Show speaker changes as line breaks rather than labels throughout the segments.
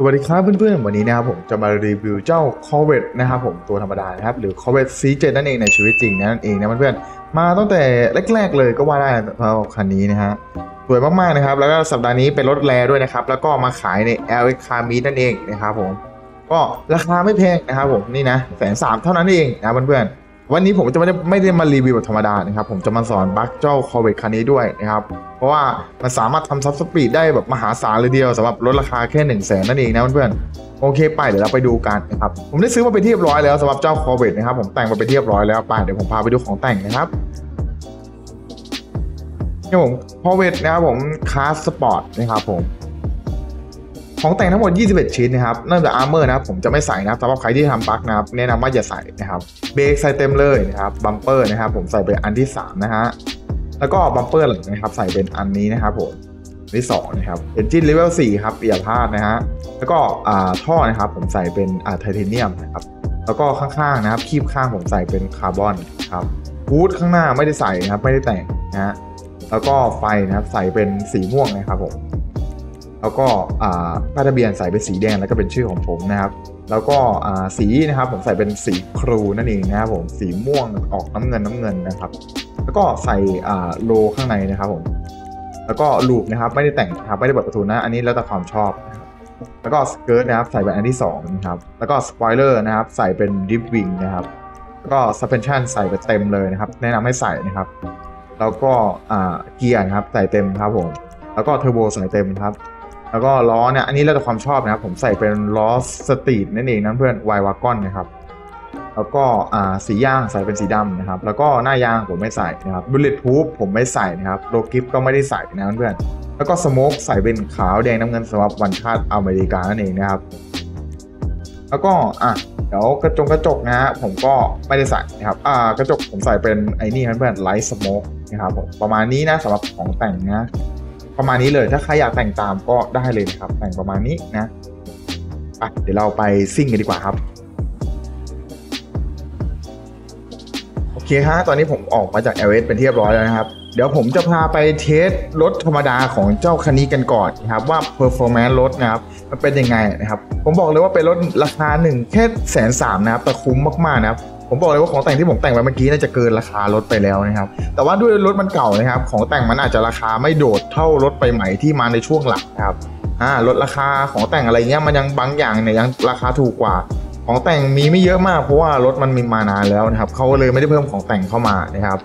สวัสดีครับเพื่อนๆ วันนี้นะครับผมจะมารีวิวเจ้า Corvette นะครับผมตัวธรรมดานะครับหรือ Corvette C7 นั่นเองในชีวิตจริงนั่นเองนะเพื่อนๆมาตั้งแต่แรกๆเลยก็ว่าได้เพราะคันนี้นะฮะสวยมากๆนะครับแล้วก็สัปดาห์นี้เป็นรถแรด้วยนะครับแล้วก็มาขายใน LX Car Meet นั่นเองนะครับผมก็ราคาไม่แพงนะครับผมนี่นะแสนสามเท่านั้นเองนะเพื่อนๆ วันนี้ผมจะไม่ได้ไม่ได้มารีวิวแบบธรรมดานะครับ ผมจะมาสอนบัคเจ้า Corvette คันนี้ด้วยนะครับ เพราะว่ามันสามารถทำ top speed ได้แบบมหาศาลเลยเดียวสำหรับลดราคาแค่1นึ่งแสนนั่นเองนะเพื่อนๆโอเคไปเดี๋ยวเราไปดูกันนะครับ ผมได้ซื้อมาเป็นที่เรียบร้อยแล้วสำหรับเจ้า Corvette นะครับ ผมแต่งมาเป็นที่เรียบร้อยแล้วไปเดี๋ยวผมพาไปดูของแต่งนะครับนี่ผม Corvette นะครับผม class sport นะครับผม ของแต่งทั้งหมด 21 ชิ้นนะครับเริ่มจาก armor นะครับผมจะไม่ใส่นะครับสำหรับใครที่ทำ bug นะครับแนะนำว่าอย่าใส่นะครับเบรกใส่เต็มเลยนะครับ bumper นะครับผมใส่เป็นอันที่ 3 นะฮะแล้วก็ bumper หลังนะครับใส่เป็นอันนี้นะครับผมอันที่2นะครับ engine level 4ครับอย่าพลาดนะฮะแล้วก็อ่าท่อนะครับผมใส่เป็นอ่าไทเทเนียมนะครับแล้วก็ข้างๆนะครับคีบข้างผมใส่เป็นคาร์บอนครับ hood ข้างหน้าไม่ได้ใส่นะครับไม่ได้แต่งนะฮะแล้วก็ไฟนะครับใส่เป็นสีม่วงนะครับผม แล้วก็ป้ายทะเบียนใส่เป็นสีแดงแล้วก็เป็นชื่อของผมนะครับ แล้วก็สีนะครับผมใส่เป็นสี crew นั่นเองนะครับผมสีม่วงออกน้ำเงินน้ำเงินนะครับ แล้วก็ใส่โลข้างในนะครับผมแล้วก็ roof นะครับไม่ได้แต่งครับไม่ได้เปิดประตูนะ อันนี้แล้วแต่ความชอบแล้วก็ skirt นะครับใส่เป็นอันที่2นะครับแล้วก็สปอยเลอร์นะครับใส่เป็น drift wing นะครับแล้วก็ซั s เพนชั่นใส่ไปเต็มเลยนะครับ แนะนำให้ใส่นะครับ แล้วก็เกียร์นะครับใส่เต็มครับผมแล้วก็เทอร์โบใส่เต็มครับ แล้วก็ล้อเนี่ยอันนี้แล้วแต่ความชอบนะครับผมใส่เป็นล้อstreet นั่นเองนะเพื่อนวายวากอนนะครับแล้วก็อ่าสียางใส่เป็นสีดำนะครับ แล้วก็หน้ายางผมไม่ใส่นะครับ bulletproof ผมไม่ใส่นะครับ low grip ก็ไม่ได้ใส่นะเพื่อนแล้วก็ smoke ใส่เป็นขาวแดงน้ำเงินสำหรับวันชาติอเมริกานั่นเองนะครับ แล้วก็อะเดี๋ยวกระจงกระจกนะฮะผมก็ไม่ได้ใส่นะครับอ่ากระจกผมใส่เป็นไอ้นี่เพื่อน light smoke นะครับผมประมาณนี้นะสำหรับของแต่งนะ ประมาณนี้เลยถ้าใครอยากแต่งตามก็ได้เลยนะครับ แต่งประมาณนี้นะไปเดี๋ยวเราไปซิ่งกันดีกว่าครับโอเคฮะตอนนี้ผมออกมาจาก l อเป็นที่เรียบร้อยแล้วนะครับ เดี๋ยวผมจะพาไปเทสรถธรรมดาของเจ้าคันนี้กันก่อนนะครับ ว่า performance รถนะครับ มันเป็นยังไงนะครับ ผมบอกเลยว่าเป็นรถราคาหนึ่งแค่แสนสามนะครับแต่คุ้มมากๆนะครับ ผมบอกเลยว่าของแต่งที่ผมแต่งไปเมื่อกี้น่าจะเกินราคารถไปแล้วนะครับ แต่ว่าด้วยรถมันเก่านะครับ ของแต่งมันอาจจะราคาไม่โดดเท่ารถไปใหม่ที่มาในช่วงหลังนะครับอ่ารถราคาของแต่งอะไรเงี้ยมันยังบางอย่างเนี่ยยังราคาถูกกว่า ของแต่งมีไม่เยอะมากเพราะว่ารถมันมีมานานแล้วนะครับเขาเลยไม่ได้เพิ่มของแต่งเข้ามานะครับ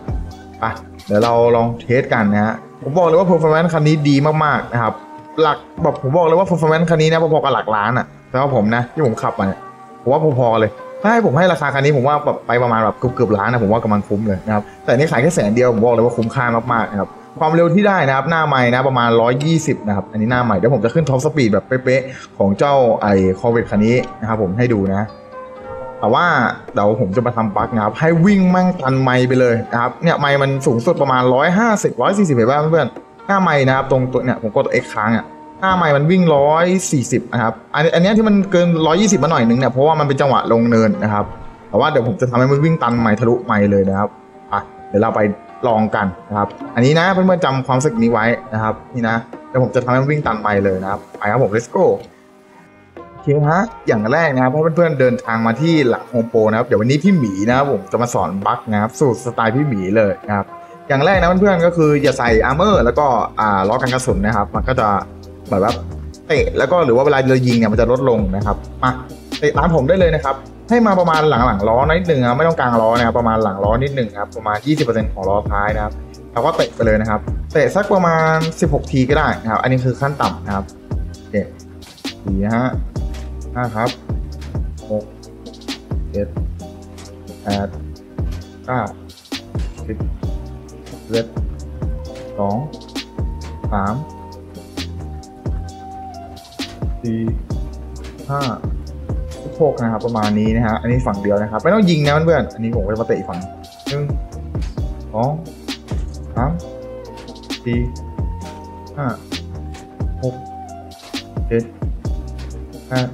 ไปเดี๋ยวเราลองเทสกันนะฮะผมบอกเลยว่า performance คันนี้ดีมากๆนะครับหลักแบบผมบอกเลยว่า performance คันนี้นะพอๆกับหลักล้านอะแต่ว่าผมนะที่ผมขับมาเนี่ยผมว่าพอๆเลย ถ้าให้ผมให้ราคาคันนี้ผมว่าแบบไปประมาณแบบเกือบๆล้านนะผมว่ากำลังคุ้มเลยนะครับแต่นี่ขายแค่แสนเดียวผมบอกเลยว่าคุ้มค่ามากๆนะครับความเร็วที่ได้นะครับหน้าไมล์นะประมาณ 120 นะครับ อันนี้หน้าไมล์เดี๋ยวผมจะขึ้น top speed แบบเป๊ะๆของเจ้าไอ้ Corvette คันนี้นะครับผมให้ดูนะ แต่ว่าเดี๋ยวผมจะมาทำ bug นะครับ ให้วิ่งมันตันไมล์ไปเลยนะครับเนี่ยไมล์มันสูงสุดประมาณ 150 140เห็นป่ะเพื่อนๆหน้าไมล์นะครับตรงตัวเนี่ยผมกด X ค้างอะ หน้าไมล์มันวิ่ง140นะครับอันอันนี้ที่มันเกิน120มาหน่อยนึงเนี่ยเพราะว่ามันเป็นจังหวะลงเนินนะครับแต่ว่าเดี๋ยวผมจะทำให้มันวิ่งตันไมล์ทะลุไมล์เลยนะครับอะเดี๋ยวเราไปลองกันนะครับ อันนี้นะเพื่อนๆจำความรู้สึกนี้ไว้นะครับนี่นะเดี๋ยวผมจะทำให้มันวิ่งตันไมล์เลยนะครับไปครับผม let's go โอเคฮะอย่างแรกนะครับเพื่อนๆเดินทางมาที่หลักโฮมโปรนะครับเดี๋ยววันนี้พี่หมีนะครับผมจะมาสอน bug นะครับสูตรสไตล์พี่หมีเลยนะครับอย่างแรกนะเพื่อนๆก็คืออย่าใส่ armor แล้วก็อ่าล้อกันกระสุนนะครับ มันก็จะ แบบว่าเตะแล้วก็หรือว่าเวลาเรายิงเนี่ยมันจะลดลงนะครับมาเตะตามผมได้เลยนะครับ ให้มาประมาณหลังหลังล้อนิดหนึ่งไม่ต้องกลางล้อนะครับประมาณหลังล้อนิดหนึ่งครับประมาณ 20%ของล้อท้ายนะครับเราก็เตะไปเลยนะครับ เตะสักประมาณ 16 ทีก็ได้นะครับ อันนี้คือขั้นต่ำนะครับโอเคดีนะฮะห้าครับหกเจ็ดแปดเก้าสิบเอ็ดสองสาม สี่ห้าสิบหกนะครับประมาณนี้นะฮะอันนี้ฝั่งเดียวนะครับ ไม่ต้องยิงนะเพื่อนอันนี้ผมจะมาเตะอีกฝั่งหนึ่งสองสามสี่ห้าหกเจ็ดแปด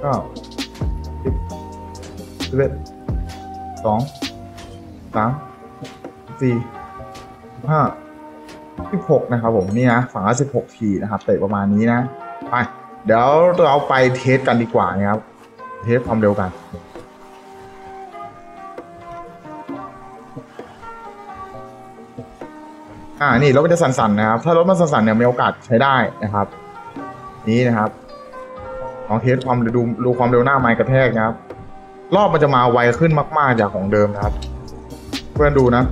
เก้าสิบสิบเอ็ดสองสามสี่ห้าสิบหกนะครับผมนี่นะฝั่งละสิบหกทีนะครับเตะประมาณนี้นะ ไปเดี๋ยวเราไป test กันดีกว่านะครับ test ความเร็วกันอ่านี่รถมันจะสั่นๆนะครับ ถ้ารถมันสั่นๆเนี่ยมีโอกาสใช้ได้นะครับ นี่นะครับลองเทสความดูดูความเร็วหน้าไม้กระแทกนะครับ รอบมันจะมาไวขึ้นมาก ๆ จากของเดิมนะครับ เพื่อนดูนะ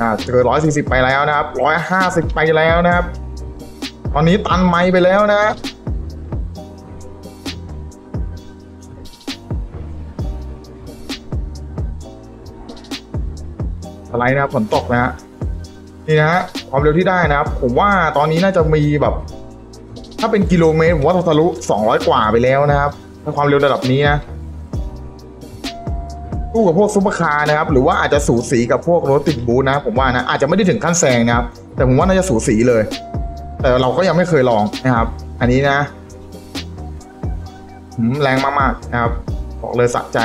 อ่าเจอร้อยสี่สิบไปแล้วนะครับร้อยห้าสิบไปแล้วนะครับ ตอนนี้ตันไม้ไปแล้วนะอะไรนะครับฝนตกนะฮะนี่นะฮะความเร็วที่ได้นะครับ ผมว่าตอนนี้น่าจะมีแบบ ถ้าเป็นกิโลเมตรผมว่าทะลุ200 กว่าไปแล้วนะครับถ้าความเร็วระดับนี้นะคู่กับพวกซุปเปอร์คาร์นะครับหรือว่าอาจจะสูสีกับพวกรถติด boost นะผมว่านะอาจจะไม่ได้ถึงขั้นแซงนะครับแต่ผมว่าน่าจะสูสีเลย แต่เราก็ยังไม่เคยลองนะครับ อันนี้นะแรงมากๆนะครับบอกเลยสะใจ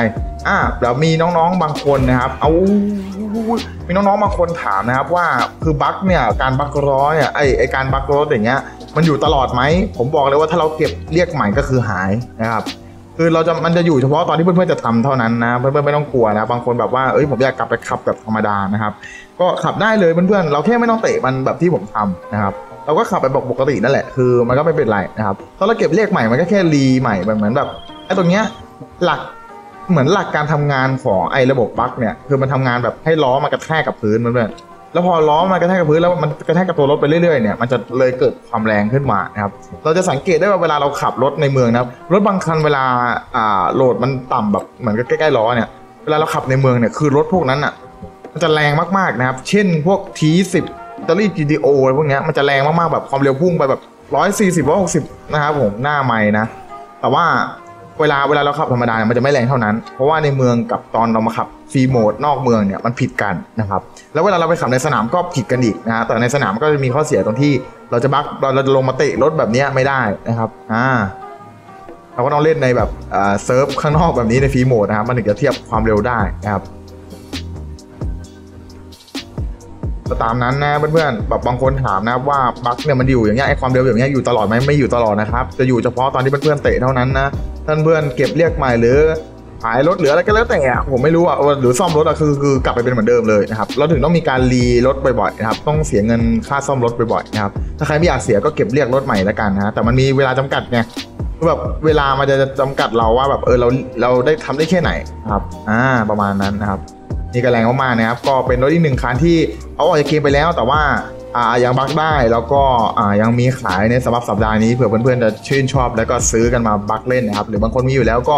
อ่าแล้วมีน้องๆบางคนนะครับ เอามีน้องๆบางคนถามนะครับว่าคือบั๊กเนี่ยการบั๊กล้อเนี่ยไอไอการบั๊กรถอย่างเงี้ยมันอยู่ตลอดไหม ผมบอกเลยว่าถ้าเราเก็บเรียกใหม่ก็คือหายนะครับ คือเราจะมันจะอยู่เฉพาะตอนที่เพื่อนๆจะทำเท่านั้นนะเพื่อนๆไม่ต้องกลัวนะบางคนแบบว่าเอ้ยผมอยากกลับไปขับแบบธรรมดานะครับก็ขับได้เลยเพื่อนๆเราแค่ไม่ต้องเตะมันแบบที่ผมทำนะครับเราก็ขับไปบอกปกตินั่นแหละคือมันก็ไม่เป็นไรนะครับถ้าเราเก็บเรียกใหม่มันก็แค่รีใหม่เหมือนแบบไอ้ตรงเนี้ยหลักเหมือนหลักการทำงานของไอ้ระบบปลั๊กเนี่ยคือมันทำงานแบบให้ล้อมากระแทกกับพื้นเพื่อนๆ แล้วพอล้อมากระแทกกับพื้นแล้วมันกระแทกกับตัวรถไปเรื่อยๆเนี่ยมันจะเลยเกิดความแรงขึ้นมานะครับเราจะสังเกตได้ว่าเวลาเราขับรถในเมืองนะครับรถบางคันเวลาอ่าโหลดมันต่ำแบบเหมือนใกล้ๆล้อเนี่ยเวลาเราขับในเมืองเนี่ยคือรถพวกนั้นอะมันจะแรงมากๆนะครับ เช่นพวก T10 อิตาลี GTO อะไรพวกเนี้ยมันจะแรงมากๆแบบความเร็วพุ่งไปแบบร้อยสี่สิบร้อยหกสิบนะครับผมหน้าไม่นะ แต่ว่า เวลาเวลาเราขับธรรมดาเนี่ยมันจะไม่แรงเท่านั้น เพราะว่าในเมืองกับตอนเรามาขับฟรีโหมดนอกเมืองเนี่ยมันผิดกันนะครับแล้วเวลาเราไปขับในสนามก็ผิดกันอีกนะแต่ในสนามก็จะมีข้อเสียตรงที่เราจะบักเราเราจะลงมาเตะรถแบบนี้ไม่ได้นะครับอ่าเราก็ต้องเล่นในแบบอ่าเซิร์ฟข้างนอกแบบนี้ในฟรีโหมดนะครับมันถึงจะเทียบความเร็วได้นะครับ ก็ตามนั้นนะเพื่อนๆแบบบางคนถามนะว่าบั๊กเนี่ยมันอยู่อย่างเงี้ยไอความเร็วอย่างเงี้ยอยู่ตลอดไหมไม่อยู่ตลอดนะครับจะอยู่เฉพาะตอนที่เพื่อนๆเตะเท่านั้นนะท่านเพื่อนเก็บเรียกใหม่หรือขายรถหรืออะไรก็แล้วแต่ผมไม่รู้อะหรือซ่อมรถอะคือคือกลับไปเป็นเหมือนเดิมเลยนะครับเราถึงต้องมีการรีรถบ่อยๆนะครับต้องเสียเงินค่าซ่อมรถบ่อยๆนะครับถ้าใครไม่อยากเสียก็เก็บเรียกรถใหม่แล้วกันนะแต่มันมีเวลาจำกัดไงแบบเวลามันจะจำกัดเราว่าแบบเออเราเราได้ทำได้แค่ไหนครับอ่าประมาณนั้นนะครับ นี่ก็แรงมากๆนะครับ ก็เป็นรถอีกหนึ่งคันที่เอาออกจากเกมไปแล้ว แต่ว่าอ่ายังบักได้แล้วก็อ่ายังมีขายในสำหรับสัปดาห์นี้เผื่อเพื่อนๆจะชื่นชอบแล้วก็ซื้อกันมาบักเล่นนะครับ หรือบางคนมีอยู่แล้วก็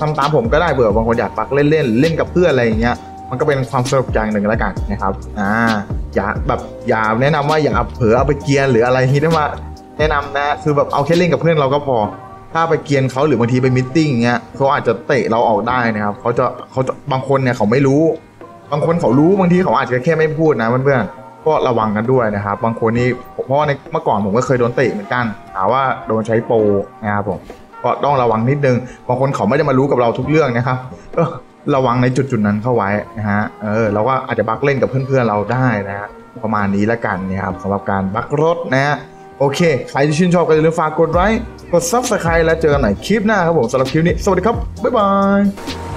ทำตามผมก็ได้เผื่อบางคนอยากบักเล่นๆเล่นกับเพื่อนอะไรอย่างเงี้ยมันก็เป็นความสนุกอย่างหนึ่งแล้วกันนะครับอ่าอย่าแบบอย่าแนะนำว่าอย่าเผลอเอาไปเกียนหรืออะไรที่ได้มาแนะนำนะคือแบบเอาแค่เล่นกับเพื่อนเราก็พอ ถ้าไปเกียนเขาหรือบางทีไปมิทติ้งเงี้ยเขาอาจจะเตะเราออกได้นะครับเขาจะเขาจะบางคนเนี่ยเขาไม่รู้ บางคนเขารู้บางทีเขาอาจจะแค่ไม่พูดนะเพื่อนๆก็ระวังกันด้วยนะครับ บางคนนี่เพราะว่าในเมื่อก่อนผมก็เคยโดนเตะเหมือนกันหาว่าโดนใช้โปรนะครับผมก็ต้องระวังนิดนึงบางคนเขาไม่ได้มารู้กับเราทุกเรื่องนะครับก็ระวังในจุดจุดๆนั้นเข้าไว้นะฮะเออเราก็อาจจะบักเล่นกับเพื่อนๆเราได้นะฮะประมาณนี้ละกันนะครับสำหรับการบักรถนะฮะโอเค ใครที่ชื่นชอบก็อย่าลืมฝากกดไลค์กด Subscribe แล้วเจอกันใหม่คลิปหน้าครับผมสำหรับคลิปนี้ สวัสดีครับ บ๊ายบาย